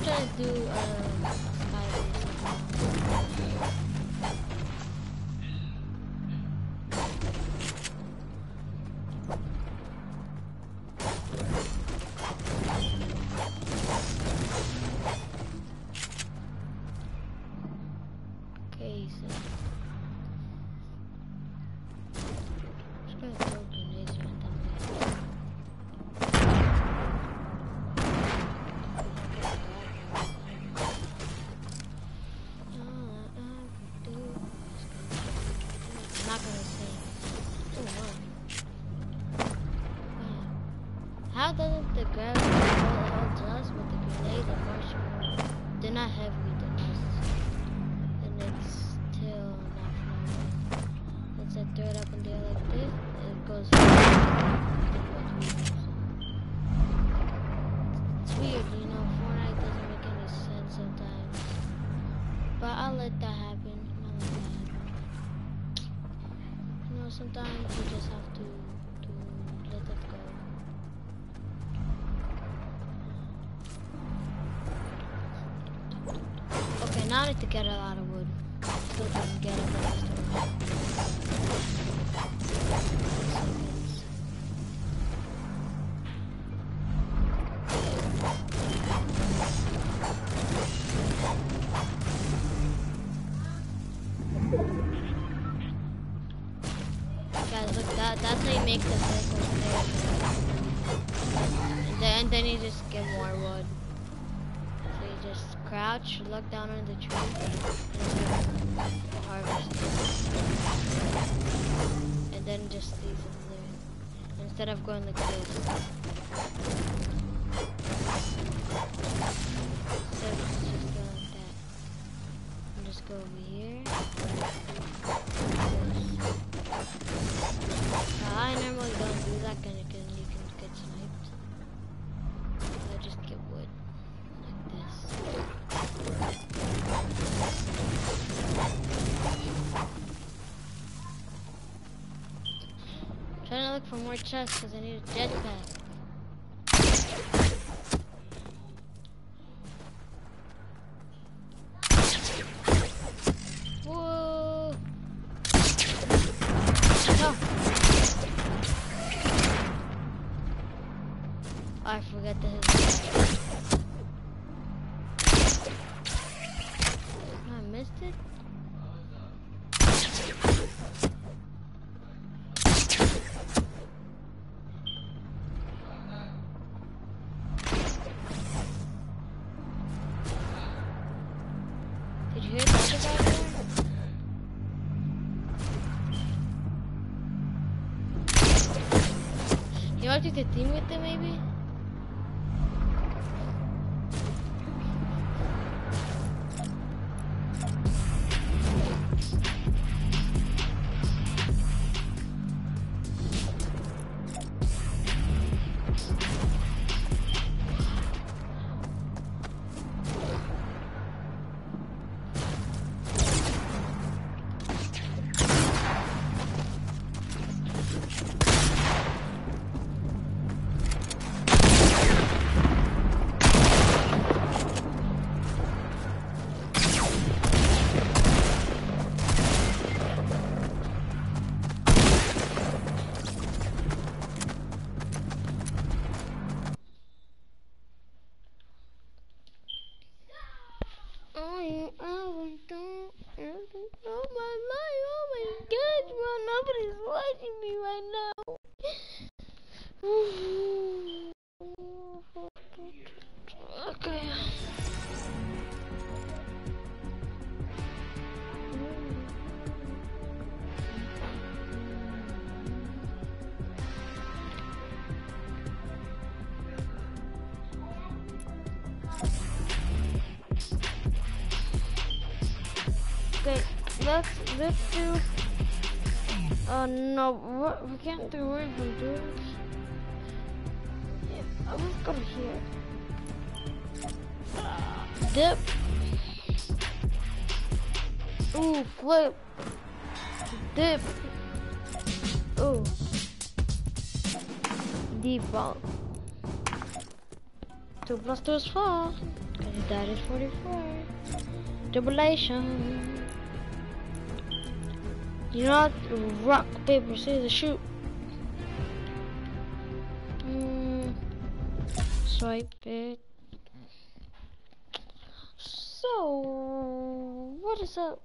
I'm trying to do um, sometimes you just have to, to let it go. Okay, now I need to get a make the circles there. And then, you just get more wood. So you just crouch, look down on the tree, and harvest. And then just leave it there. Instead of going like this. Instead of just going like that. And just go over here. For more chests because I need a jetpack. Whoa! Oh. I forgot to hit You want to team with it maybe? Let's let's do. Oh uh, no, what, we can't do where we do it. Yeah, let's go here. Dip. Ooh, flip. Dip. Ooh. Default. 2 plus 2 is 4. Because he died at 44. You know? Rock, paper, scissors, shoot. Mm, swipe it. So, what is up?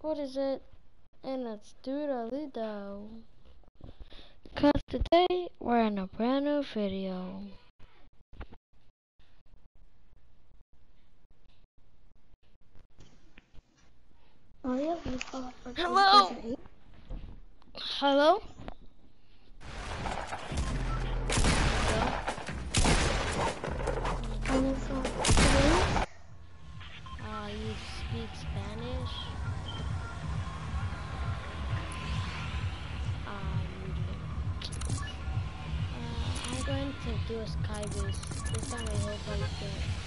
What is it? And let's do the video. Cause today we're in a brand new video. Oh yeah, we saw for Hello? Hello? Hello? Uh, you speak Spanish? Uh. Uh, I'm going to do a sky boost. This time I hope I get.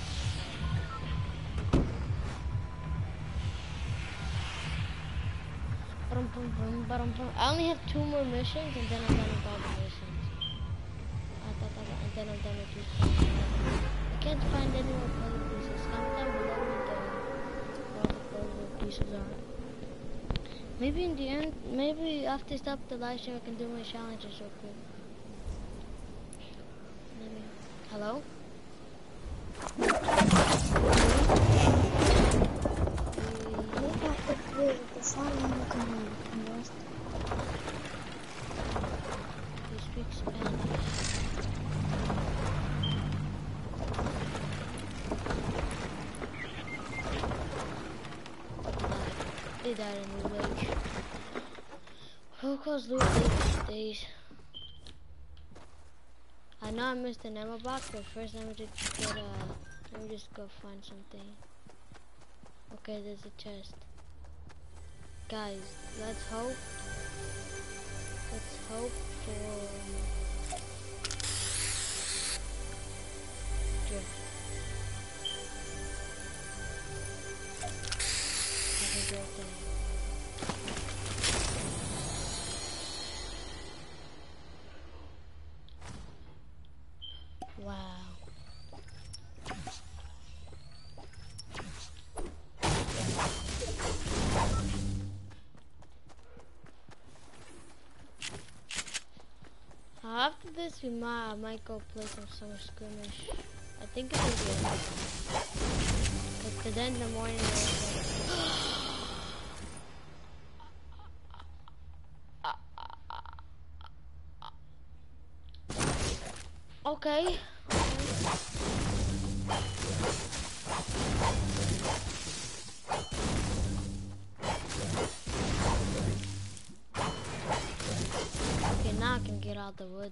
Brum, brum, brum, brum. I only have two more missions and then I'm done with all the missions. I thought that, and then I'm done with two. I can't find any more puzzle pieces. Comment down below what the, what the puzzle pieces are. Maybe in the end, maybe after I stop the live stream, I can do my challenges real quick. Let me, hello? Died in the lake. Who calls loot these days? I know I missed an ammo box, but first let me just get a. Let me just go find something. Okay, there's a chest. Guys, let's hope. Let's hope for. This, we might, I might go play some summer skirmish. I think it will be Because then in the morning, Okay. Okay, now I can get out the wood.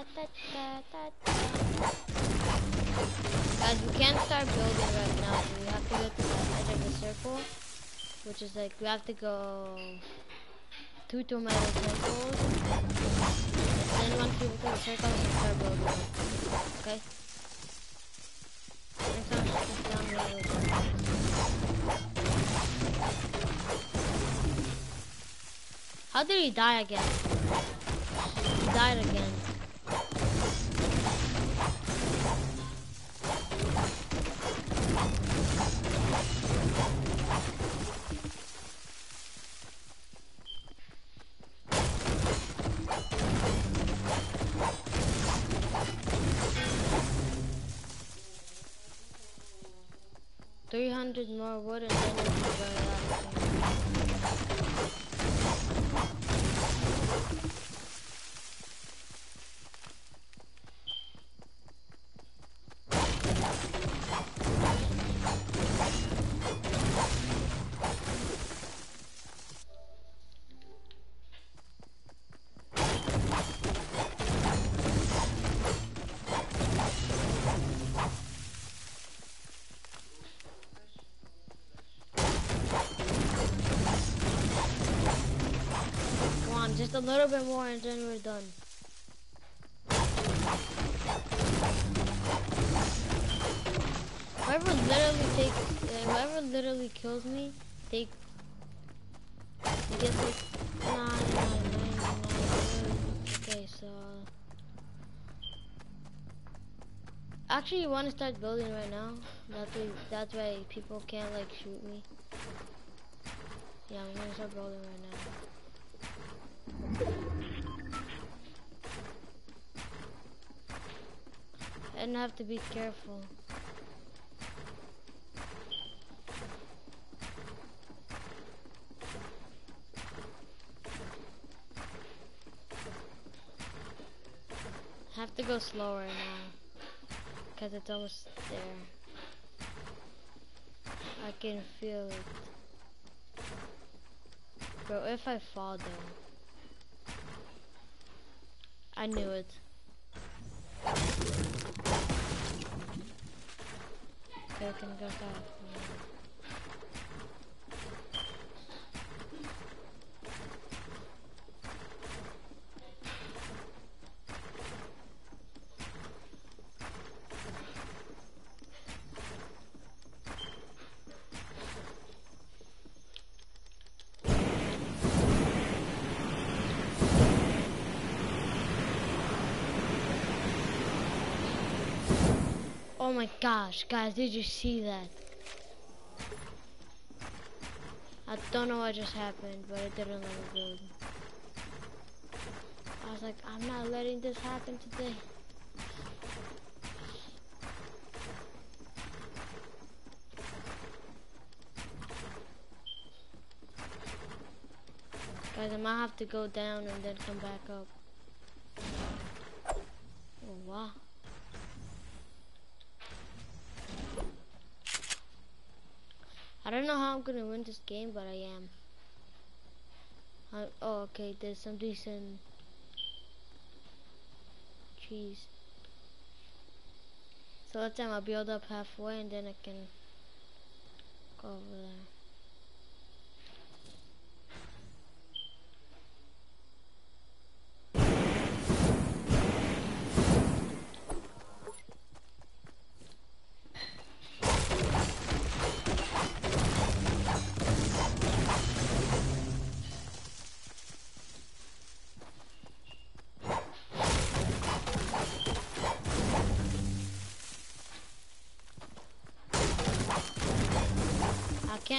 Guys, we can't start building right now. We have to go to the edge of the circle, which is like we have to go two tomato circles. And Then once we go to the circle, we can start building. Okay. How did he die again? He died again. Three hundred more wood and then we can go out a little bit more and then we're done. Whoever literally takes, uh, whoever literally kills me, take, gets like nine, nine, nine, nine. Okay, so. Actually, you want to start building right now. That's why, that's why people can't like shoot me. Yeah, I'm gonna start building right now. And have to be careful. Have to go slower now. Because it's almost there. I can feel it. Bro, if I fall though. I knew it. Okay, can go. Oh my gosh, guys, did you see that? I don't know what just happened, but it didn't look good. I was like, I'm not letting this happen today. Guys, I might have to go down and then come back up. Oh, wow. I don't know how I'm gonna win this game, but I am. I, oh, okay, there's some decent trees. So let's say I'll build up halfway and then I can go over there.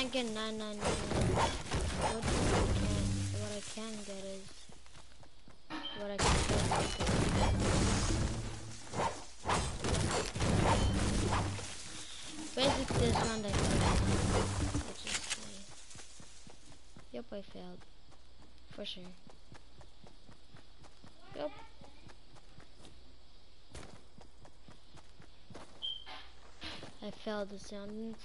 Can't get 999. What, can, what I can get is what I can get. Basically, this round I failed. Yep, I failed. For sure. Yep. I failed the sound.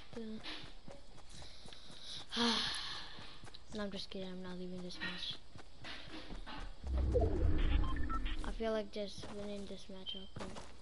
no, I'm just kidding. I'm not leaving this match. I feel like just winning this match up.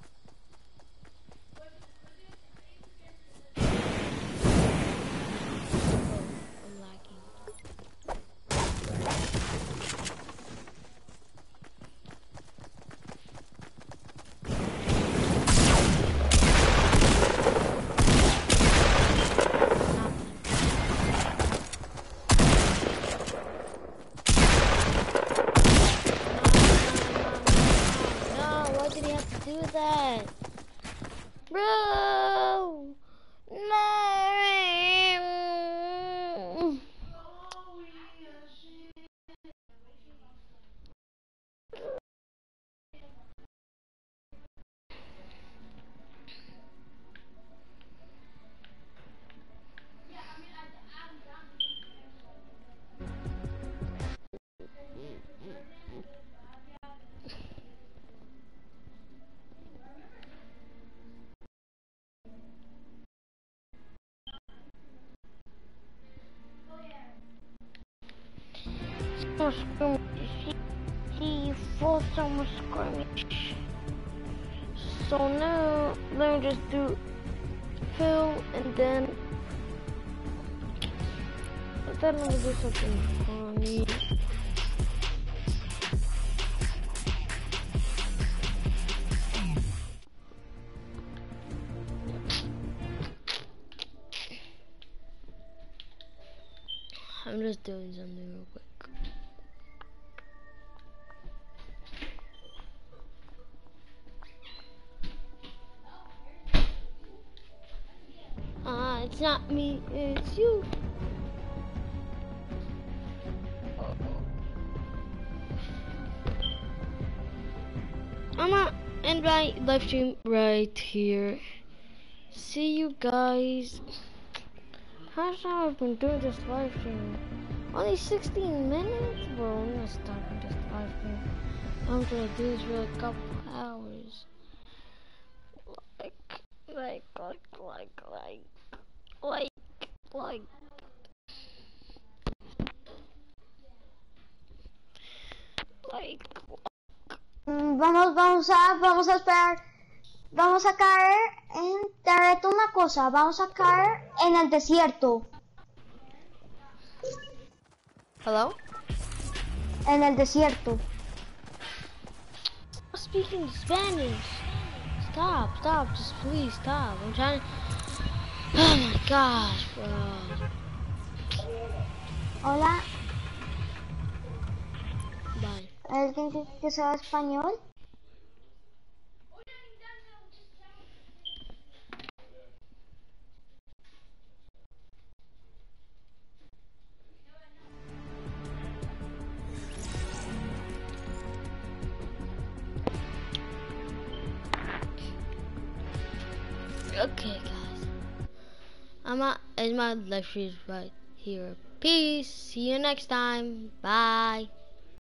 skirmish. He full summer skirmish. So now, let me just do fill and then. Then let me do something funny. I'm just doing something real quick. It's not me, it's you. I'm gonna end my live stream right here. See you guys. How long I've been doing this live stream? Only 16 minutes? Bro, I'm gonna stop this live stream. I'm gonna do this for a couple hours. Like, like, like, like, like, like, like. Like, Vamos, vamos a, vamos a esperar. Vamos a caer en, te reto una cosa, vamos a caer en el desierto. hello? En el desierto. speaking Spanish. Stop, stop, just please stop. I'm trying to... Oh my gosh, bro. Hola, Bye. ¿alguien que, que sabe español? My stream right here. Peace. See you next time. Bye.